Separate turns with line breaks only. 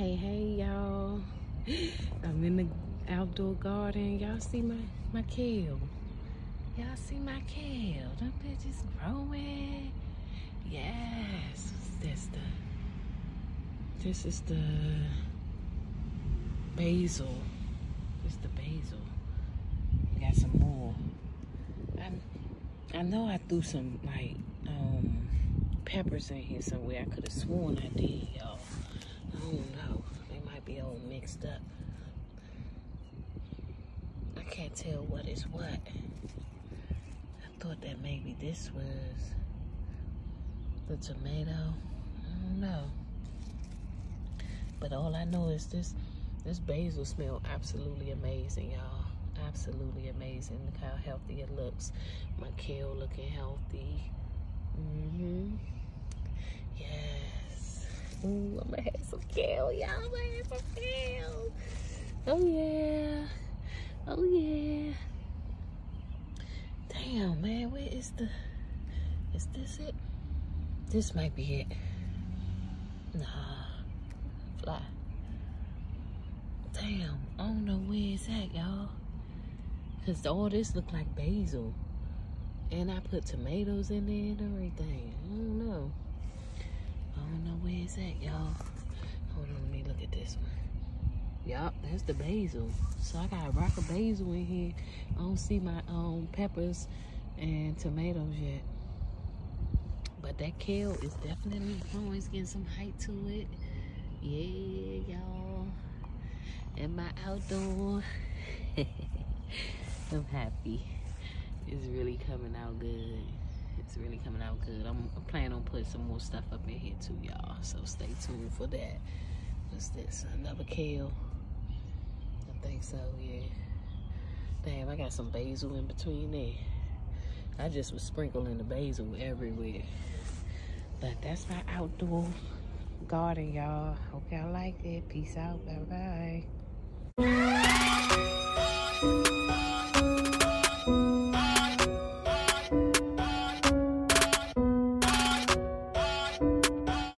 hey hey y'all. I'm in the outdoor garden. Y'all see my my kale? Y'all see my kale? Them bitches growing. Yes that's the this is the basil. This is the basil. We got some more. I i know i threw some like um peppers in here somewhere. I could have sworn i did. Up. I can't tell what is what. I thought that maybe this was the tomato. I don't know. But all I know is this this basil smell absolutely amazing, y'all. Absolutely amazing. Look how healthy it looks. My kale looking healthy. Mm-hmm. Yes. Ooh, I'm gonna have some kale, y'all. I'm gonna have some kale. Oh yeah. Oh yeah. Damn, man, where is the is this it? This might be it. Nah. Fly. Damn, I don't know where it's at, y'all. Cause all this look like basil. And I put tomatoes in there and everything. I don't know. Don't know where it's at, y'all. Hold on, let me look at this one. Yup, that's the basil. So I got a rock of basil in here. I don't see my um peppers and tomatoes yet. But that kale is definitely. It's getting some height to it. Yeah, y'all. And my outdoor. I'm happy. It's really coming out coming out good. I'm planning on putting some more stuff up in here too, y'all. So stay tuned for that. What's this? Another kale. I think so, yeah. Damn, I got some basil in between there. I just was sprinkling the basil everywhere. But that's my outdoor garden, y'all. Hope y'all liked it. Peace out. Bye-bye.